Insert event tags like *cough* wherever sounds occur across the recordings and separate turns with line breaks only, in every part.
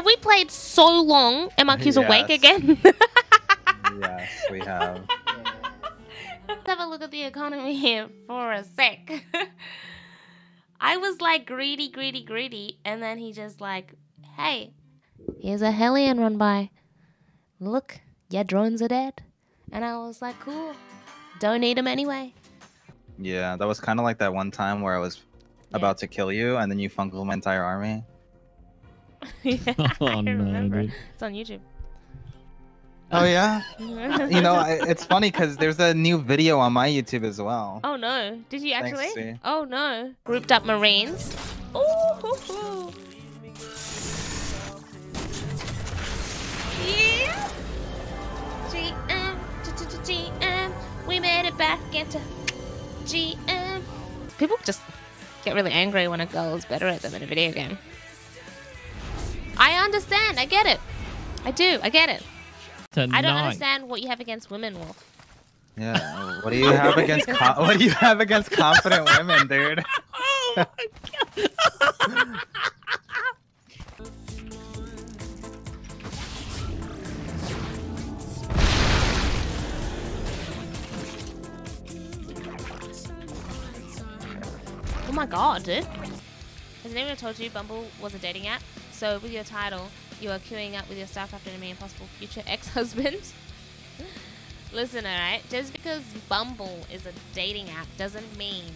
Have we played so long? MRQ's awake
Yes.
Awake again? *laughs*
yes, we have.
Let's have a look at the economy here for a sec. *laughs* I was like greedy, greedy, greedy, and then he just like, hey, here's a Hellion run by. Look, your drones are dead. And I was like, cool. Don't need them anyway.
Yeah, that was kind of like that one time where I was about to kill you, and then you fungaled my entire army. *laughs*
yeah, *laughs*
Oh,
I
no,
remember.
dude.
It's on YouTube.
Oh yeah. *laughs* you know, I, it's funny because there's a new video on my YouTube as well.
Oh no! Did you actually?
C.
Oh no! Grouped up Marines. Ooh, hoo, hoo. Yeah. GM, t- t- t- GM, we made it back into GM. People just get really angry when a girl is better at them in a video game. I understand. I get it. I do. I get it.
Tonight.
I don't understand what you have against women, Wolf.
Yeah. What do you have against co- What do you have against confident women, dude? *laughs*
Oh my god.
Oh my god, dude. Has anyone told you Bumble was a dating app? So with your title, you are queuing up with your StarCraft enemy and possible future ex-husband? *laughs* Listen, alright? Just because Bumble is a dating app doesn't mean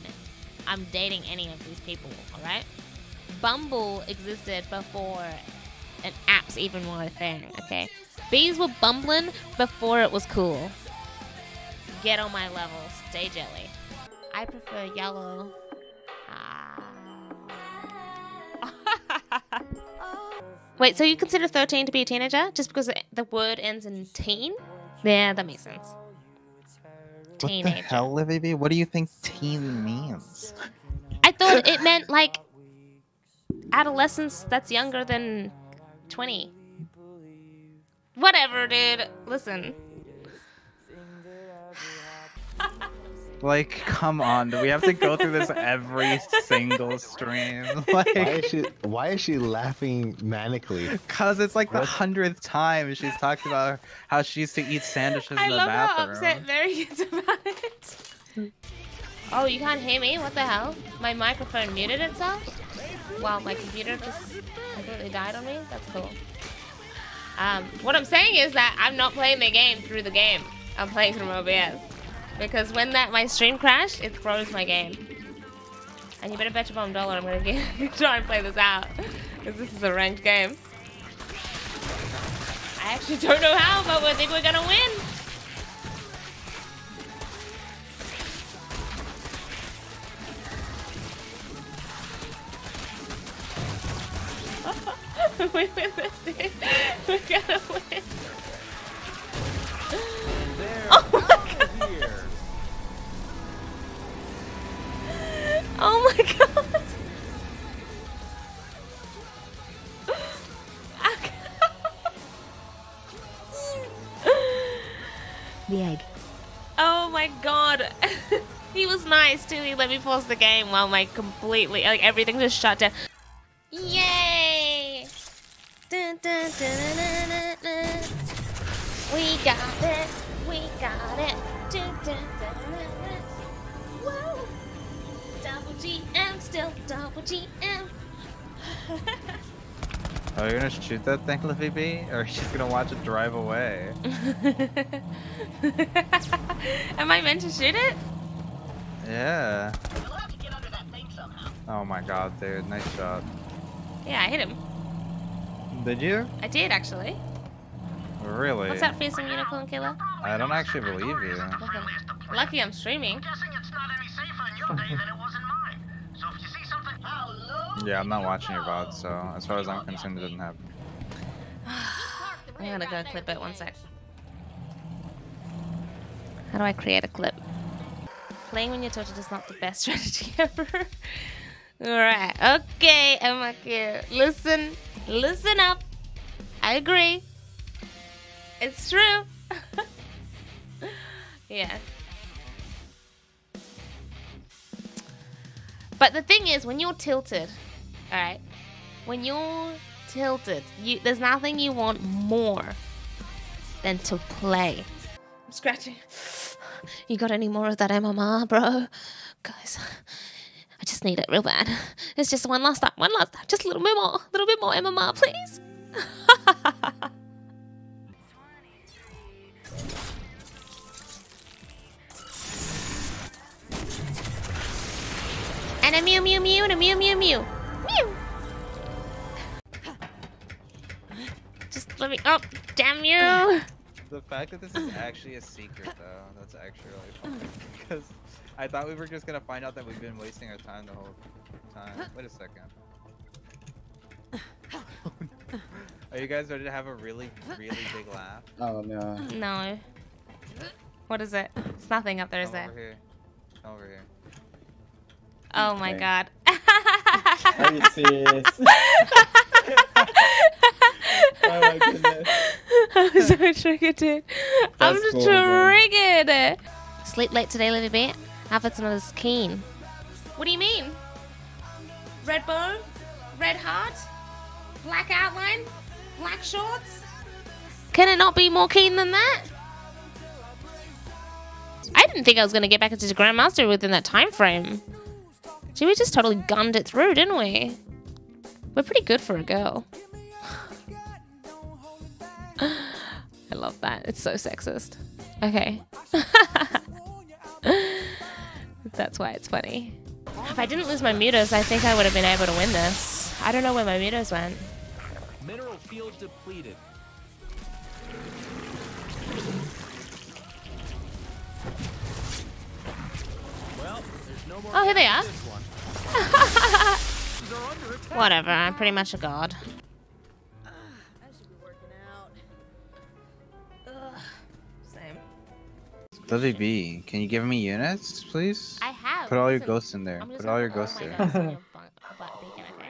I'm dating any of these people, alright? Bumble existed before an apps even were a thing, okay? Bees were bumbling before it was cool. Get on my level, stay jelly. I prefer yellow. Wait, so you consider 13 to be a teenager just because the word ends in teen? Yeah, that makes sense.
What the hell, Livibee? What do you think teen means?
I thought it meant like adolescence that's younger than 20. Whatever, dude. Listen.
Like, come on, do we have to go through this *laughs* every single stream?
Why is she? Why is she laughing manically?
cause it's like the hundredth time she's talked about how she used to eat sandwiches
I
in the bathroom.
I love how upset Mary gets about it. Oh, you can't hear me? What the hell? My microphone muted itself? Wow, my computer just completely died on me? That's cool. Um, what I'm saying is that I'm not playing the game through the game. I'm playing through OBS. Because when that my stream crashed, it froze my game. And you better bet your bottom dollar I'm gonna get, *laughs* try and play this out. Because this is a ranked game. I actually don't know how, but I think we're gonna win. *laughs* we win this, dude. *laughs* We're gonna win. Nice let me pause the game while my completely like everything just shut down. Yay! Dun, dun, dun, dun, dun, dun, dun. We got it. We got it. Dun, dun, dun, dun, dun. Woo! Double GM, still double GM.
Oh, you're gonna shoot that thing, Livibee? Or she's gonna watch it drive away? *laughs*
Am I meant to shoot it?
Yeah. Oh my god, dude. Nice shot.
Yeah, I hit him.
Did you?
I did actually.
Really?
What's that fearsome unicorn killer?
I don't actually believe you.
Okay. Lucky I'm streaming.
it's not any safer in your day than it was in mine. So if you see something, hello.
Yeah, I'm not watching your VOD, so as far as I'm concerned, it didn't happen. *sighs*
I'm gonna go clip it one sec. *sighs* How do I create a clip? Playing when you're tortured is not the best *laughs* strategy ever. Alright, okay, MRQ. Listen, listen up. I agree. It's true. *laughs* yeah. But the thing is, when you're tilted, alright, when you're tilted. You, there's nothing you want more than to play. I'm scratching. You got any more of that MMR, bro? Guys, I just need it real bad. It's just one last time, one last time, just a little bit more, a little bit more MMR, please. *laughs* and a mew mew mew and a mew mew mew. Mew. Just let me up, damn you.
The fact that this is actually a secret, though, that's actually really funny. *laughs* Because I thought we were just gonna find out that we've been wasting our time the whole time. Wait a second. *laughs* Are you guys ready to have a really, really big laugh?
Oh no.
No. What is it? It's nothing up there, is
Come
there?
over here. Come over here.
Oh my god.
Are you serious? *laughs* oh my goodness. *laughs*
I'm so triggered, dude. I'm
That's
just
cool, man.
triggered. Sleep late today, Livibee. Outfit's not as keen. What do you mean? Red bow? Red heart? Black outline? Black shorts? Can it not be more keen than that? I didn't think I was going to get back into the Grandmaster within that time frame. Gee, we just totally gunned it through, didn't we? We're pretty good for a girl. I love that. It's so sexist. Okay. *laughs* That's why it's funny. If I didn't lose my mutas, I think I would have been able to win this. I don't know where my mutas went.
Mineral field depleted. Well, there's no more
Oh, here they are.
this one. *laughs* They're under attack.
Whatever, I'm pretty much a god.
WB, can you give me units, please?
I have.
Put all your ghosts in there. Put all your
oh
ghosts
my
there.
ghosts in your butt- butt beacon, okay?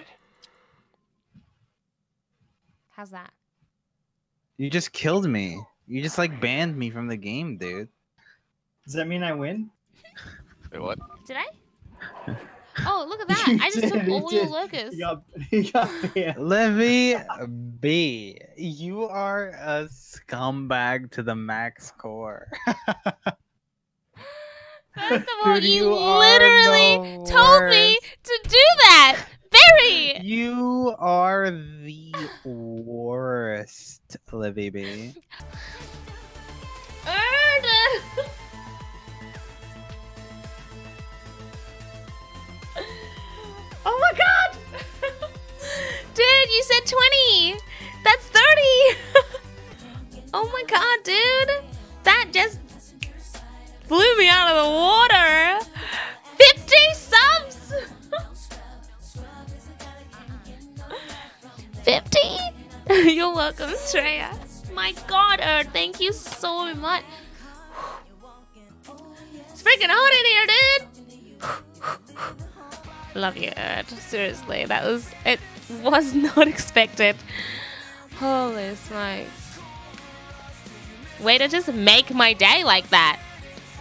How's that?
You just killed me. You just like banned me from the game, dude.
Does that mean I win?
Wait, what?
Did I? *laughs* Oh, look at *laughs* that!
You
I just took
did, you
all your
did.
locus.
You got, *laughs* you got banned.
Livy *laughs* B, you are a scumbag to the max core.
First of all,
Dude,
you,
you
literally
the
told me to do that. Barry.
You are the worst, Livy B.
Erd. You said 20! That's 30! *laughs* oh my god, dude! That just blew me out of the water! 50 subs! *laughs* 50? *laughs* You're welcome, Treya. My god, Erd, thank you so much. It's freaking hot in here, dude. Love you, Erd. Seriously, that was it *laughs* was not expected. Holy smokes. Way to just make my day like that.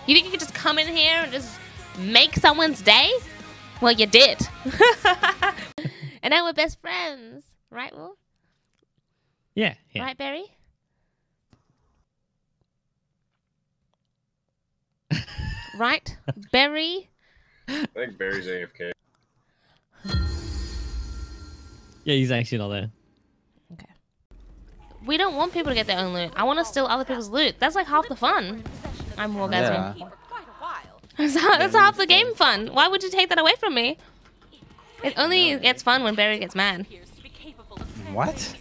You think you could just come in here and just make someone's day? Well, you did. *laughs* and now we're best friends. Right, Wolf?
Yeah, yeah.
Right, Barry? *laughs* right, Barry?
I think Barry's AFK.
Yeah, he's actually not there. Okay.
We don't want people to get their own loot. I want to steal other people's loot. That's like half the fun. I'm orgasming.
Yeah.
That's, half, that's half the game fun. Why would you take that away from me? It only gets fun when Barry gets mad.
What? *laughs*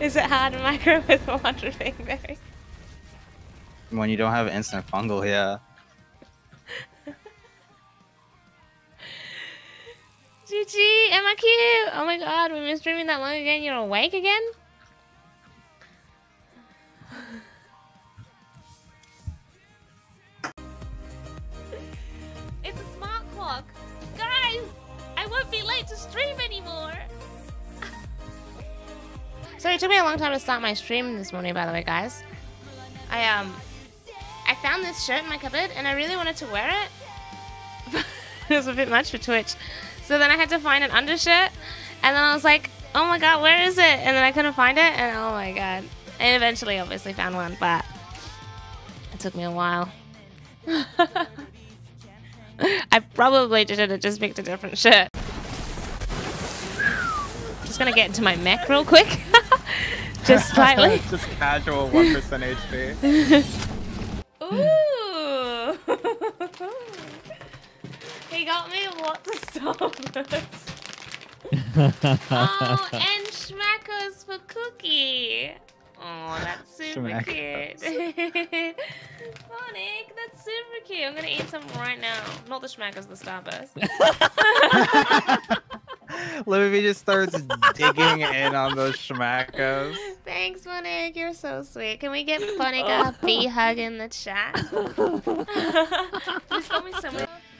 Is it hard to micro with *laughs* 100 being Barry?
When you don't have instant fungal, yeah.
GG, am I cute? Oh my god, we've been streaming that long again. You're awake again? It's a smart clock. Guys, I won't be late to stream anymore. *laughs* so it took me a long time to start my stream this morning, by the way, guys. I um I found this shirt in my cupboard and I really wanted to wear it. *laughs* it was a bit much for Twitch. So then I had to find an undershirt, and then I was like, oh my god, where is it? And then I couldn't find it, and oh my god. And eventually, obviously, found one, but it took me a while. *laughs* I probably should have just picked a different shirt. Just gonna get into my mech real quick. *laughs* just slightly. *laughs*
Just casual 1% HP.
Ooh! He got me lots of *laughs* stuff. oh, and Schmackos for Cookie. Oh, that's super
Schmackos.
cute. *laughs* Sonic, that's super cute. I'm gonna eat some right now. Not the Schmackos, the Starburst. *laughs*
Libby just starts digging in on those schmackos.
Thanks, Monic. You're so sweet. Can we get Monic a bee hug in the chat? Please call me somewhere. Save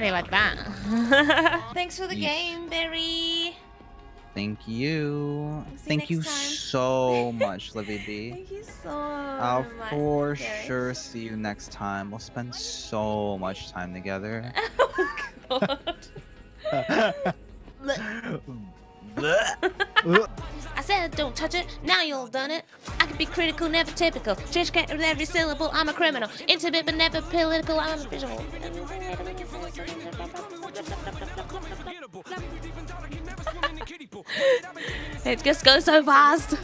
How do you like that? Thanks for the
Yeah.
game, Berry.
Thank you.
See you
Thank you
next
so much, *laughs* Libby B.
Thank you so
I'll
much.
for
Berry.
sure see you next time. We'll spend so much time together. *laughs*
oh, God. *laughs* I said don't touch it, now you all done it. Can be critical, never typical. Change cat with every syllable, I'm a criminal. Intimate but never political, I'm a visual. *laughs* It just goes so fast.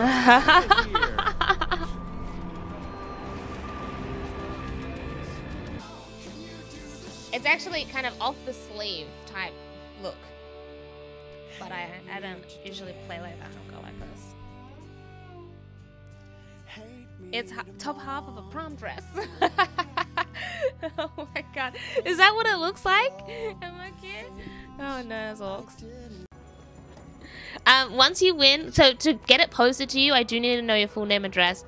*laughs* It's actually kind of off the sleeve type look. But I, I don't usually play like that. I don't go like this. It's top half of a prom dress. *laughs* oh my god. Is that what it looks like? Am I cute? Oh no, Zorks. Um, once you win, so to get it posted to you, I do need to know your full name, address,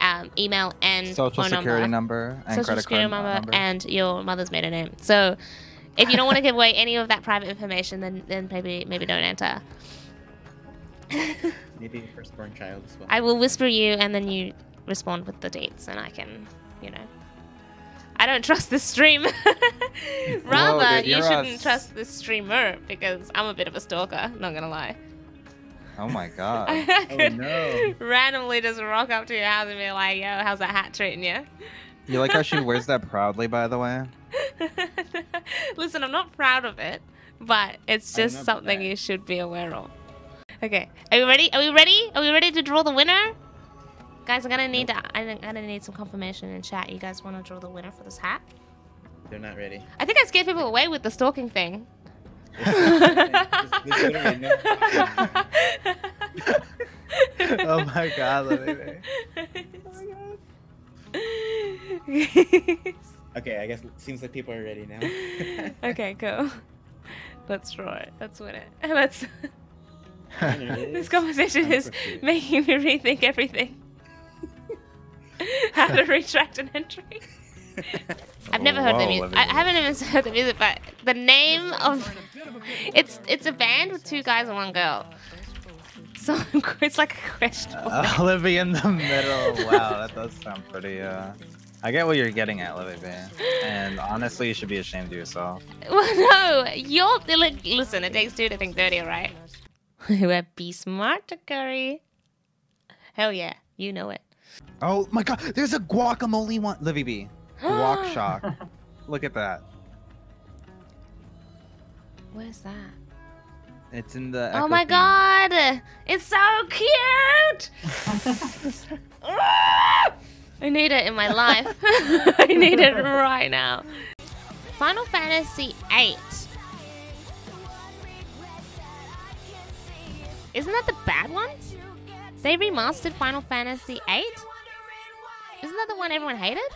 um, email, and
Social
phone
security
number
number and
social
credit
security
card
number,
number.
and your mother's maiden name. So, if you don't want to give away any of that private information, then then maybe maybe don't enter. *laughs*
Maybe firstborn child as well.
I will whisper you, and then you respond with the dates, and I can, you know. I don't trust this stream. *laughs* Rather,
dude,
you shouldn't
us.
trust this streamer because I'm a bit of a stalker. Not gonna lie.
oh my god. *laughs*
I
Oh, no.
randomly just rock up to your house and be like, "Yo, how's that hat treating you?"
You like how she *laughs* wears that proudly, by the way?
Listen, I'm not proud of it, but it's just something
that.
you should be aware of. Okay, are we ready? Are we ready? Are we ready to draw the winner? Guys, I'm gonna need to. I'm gonna need some confirmation in chat. You guys want to draw the winner for this hat?
They're not ready.
I think I scared people away with the stalking thing.
Just- just literally no-
oh my god, Libby. *laughs*
Okay, I guess it seems like people are ready now. *laughs*
okay, cool. Let's draw it. Let's win it. *laughs* Let's.
Winner
this
is
conversation is making me rethink everything. *laughs* How to retract an entry. *laughs* I've never heard the music. I haven't even *laughs* heard the music, but the name of it's it's a band with two guys and one girl. So it's like a questionable. name.
Olivia in the middle. Wow, that does sound pretty. Uh, I get what you're getting at, Olivia. And honestly, you should be ashamed of yourself.
Well, no, you're li- listen. It takes two to think dirty, right? We're be smart, Curry. Hell yeah, you know it.
Oh my god, there's a guacamole one. Livibee. Guac *gasps* shock. Look at that.
Where's that?
It's in the.
Oh my
theme.
god! It's so cute! *laughs* I need it in my life. *laughs* I need it right now. Final Fantasy VIII. Isn't that the bad one? They remastered Final Fantasy VIII? Isn't that the one everyone hated? *laughs*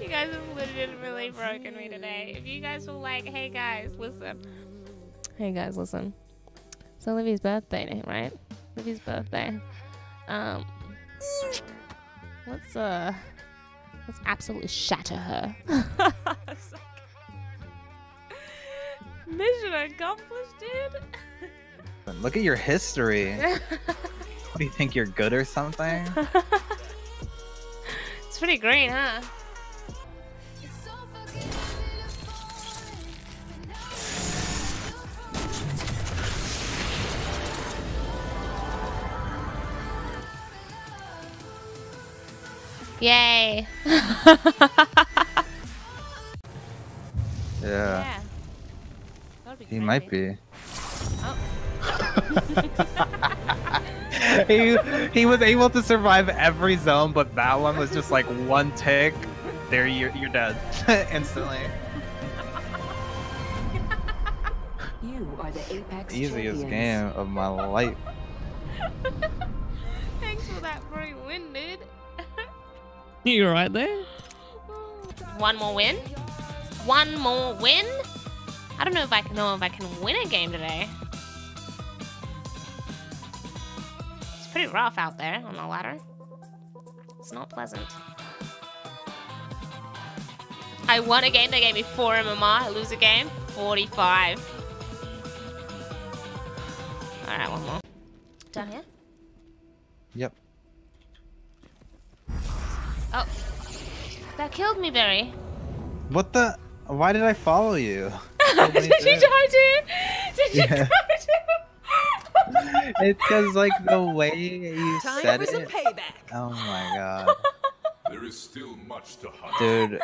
You guys have legitimately broken me today. If you guys were like, hey guys, listen. Hey guys, listen. It's Olivia's birthday, right? Olivia's birthday. Um, let's uh, let's absolutely shatter her. *laughs* Mission accomplished, dude.
Look at your history. *laughs* What do you think you're good or something? *laughs*
it's pretty green, huh? Yay. *laughs*
Yeah,
Yeah. That would be
he might be.
Oh. *laughs*
he he was able to survive every zone, but that one was just like one tick. There, you're you're dead *laughs* instantly.
You are the Apex
Easiest
champions.
game of my life. *laughs*
Thanks for that free win, dude.
You right there?
One more win? One more win? I don't know if I can know if I can win a game today. Pretty rough out there on the ladder. It's not pleasant. I won a game, they gave me 4 MMR. I lose a game, 45. Alright, one more. Down here?
Yep.
Oh. That killed me, Barry.
What the? Why did I follow you? *laughs*
Did you try to? Did you
Yeah.
Try to?
it's because like the way you
Time
said
for some
it.
payback.
Oh my god,
There is still much to hunt.
dude,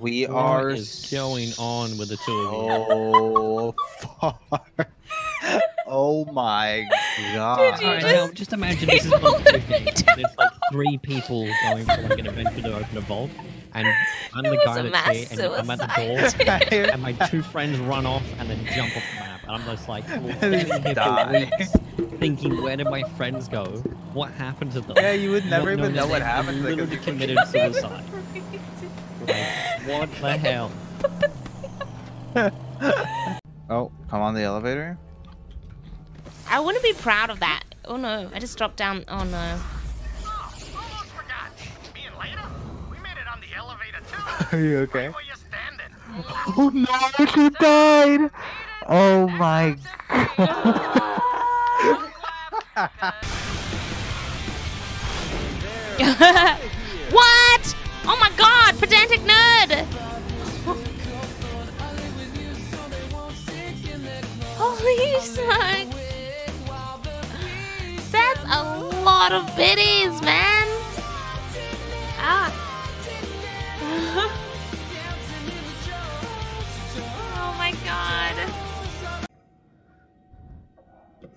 we
What
are
is going on with the two of you?
so *laughs* far. Oh my god.
Did you
Alright,
just-
now just imagine this is one
What
of There's like three people going for like an adventure to open a vault, and I'm
It
the
was
guy that's here, and I'm at the
suicide.
door, and my two friends run off and then jump off the map, and I'm just like sitting here for
Die.
weeks thinking, where did my friends go? What happened to them?
Yeah, you would never even know what happened to them 'cause
Literally
you
committed *laughs* suicide. Like, what the hell? *laughs*
Oh, come on the elevator.
I wouldn't be proud of that. Oh no, I just dropped down. Oh no.
Oh, almost forgot. Me and Lena, we made it on the elevator too.
Are you okay?
Where you standing?
Oh no, she died. *laughs* Oh my god. *laughs*
what? Oh my god, pedantic nerd! Holy smokes! That's a lot of biddies, man!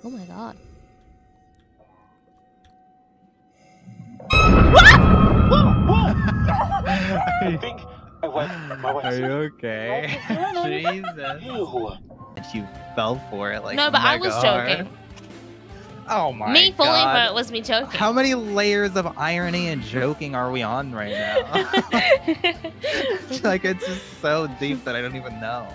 Oh my god. *laughs*
I
think I went my way.
Are you okay? *laughs* Jesus. You fell for it like
no, but oh
I
was
hard.
joking.
Oh my
Me falling for it was me joking.
How many layers of irony and joking are we on right now? *laughs* like it's just so deep that I don't even know.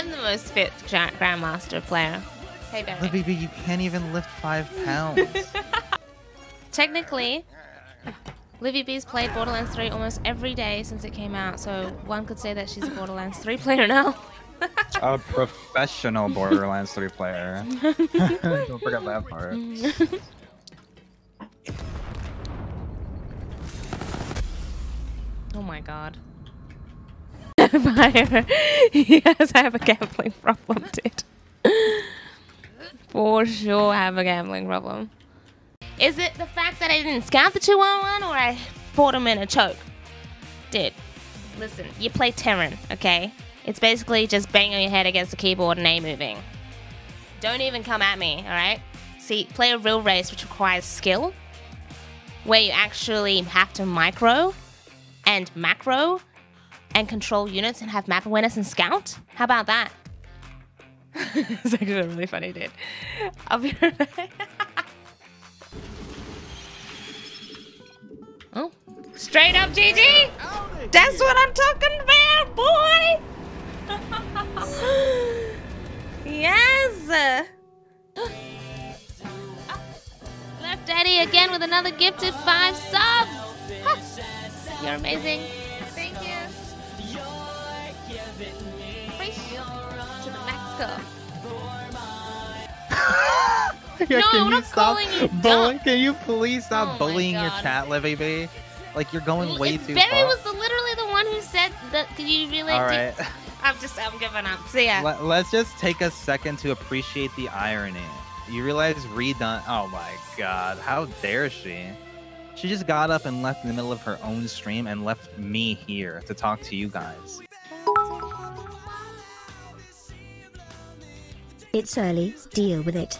Am the most fit gra- Grandmaster player. Hey, Barry.
Libby, but you can't even lift five pounds. *laughs*
Technically, Livibee's played Borderlands 3 almost every day since it came out, so one could say that she's a Borderlands 3 *laughs* player now.
A professional Borderlands 3 player. *laughs* Don't forget that part.
oh my god. *laughs* Fire. yes, I have a gambling problem, dude. For sure, I have a gambling problem. Is it the fact that I didn't scout the 211 or I put him in a choke. Dude, listen, you play Terran, okay? It's basically just banging your head against the keyboard and A moving. Don't even come at me, alright? See, play a real race which requires skill, where you actually have to micro and macro and control units and have map awareness and scout. How about that? *laughs* it's actually really funny, dude. I'll be right oh, straight up GG. That's what I'm talking about, boy. *laughs* yes. *gasps* Left Daddy again with another gifted five subs. Huh. You're amazing. Thank *laughs* you. Fresh to the cup.
Yeah,
No,
can
I'm
you
not
stop
calling you
bullying? Can you please stop
Oh
bullying your chat, Livibee? Like you're going way
If
too
Barry
far.
was the, literally the one who said that. Could you really?
All
do-
right. *laughs*
I'm just. I'm giving up. See ya.
Let, let's just take a second to appreciate the irony. You realize redone. Oh my god, how dare she? She just got up and left in the middle of her own stream and left me here to talk to you guys.
It's early, deal with it.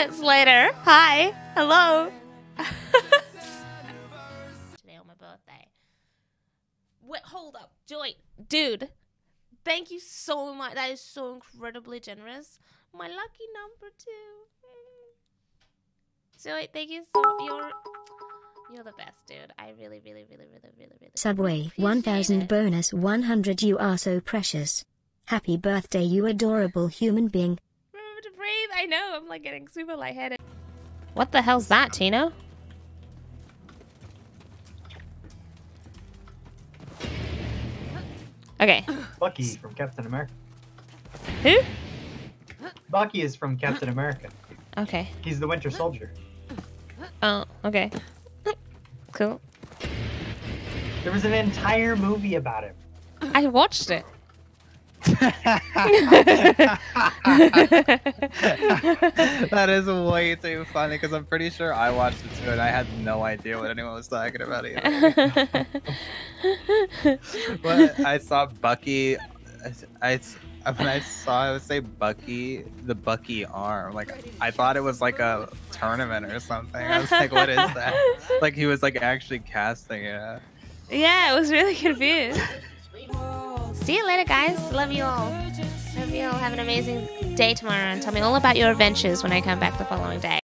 Minutes later. Hi. Hello. Today on my birthday. Wait, hold up. Joy, dude. Thank you so much. That is so incredibly generous. My lucky number two. Mm. Joy, thank you so you're you're the best, dude. I really, really, really, really, really, really
Subway 1000 bonus 100 You are so precious. Happy birthday, you adorable human being.
Remember to breathe. I know. I'm like getting super lightheaded. What the hell's that, Tina? Okay.
Bucky from Captain America.
Who?
Bucky is from Captain America.
Okay.
He's the Winter Soldier.
Oh, okay. Cool.
There was an entire movie about him.
I watched it. *laughs*
that is way too funny because I'm pretty sure I watched it too and I had no idea what anyone was talking about either. *laughs* but I saw Bucky. I, I when I saw it say Bucky, the Bucky arm, like I thought it was like a tournament or something. I was like, what is that? Like he was like actually casting it.
yeah, I was really confused. *laughs* See you later, guys. Love you all. Hope you all have an amazing day tomorrow and tell me all about your adventures when I come back the following day.